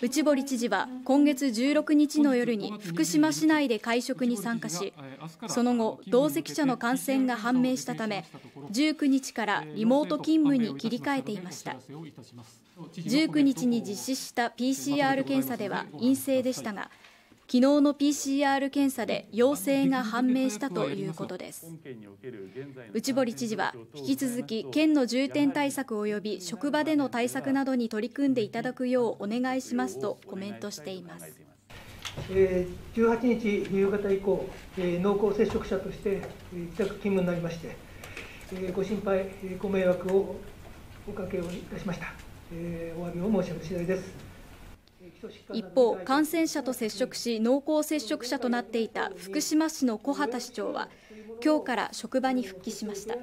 内堀知事は今月16日の夜に福島市内で会食に参加しその後、同席者の感染が判明したため19日からリモート勤務に切り替えていました。19日に実施した PCR 検査では陰性でしたが昨日の PCR 検査で陽性が判明したということです。内堀知事は引き続き県の重点対策及び職場での対策などに取り組んでいただくようお願いしますとコメントしています。18日夕方以降濃厚接触者として自宅勤務になりましてご心配ご迷惑をおかけをいたしました。お詫びを申し上げる次第です。一方、感染者と接触し濃厚接触者となっていた福島市の小畑市長は今日から職場に復帰しました。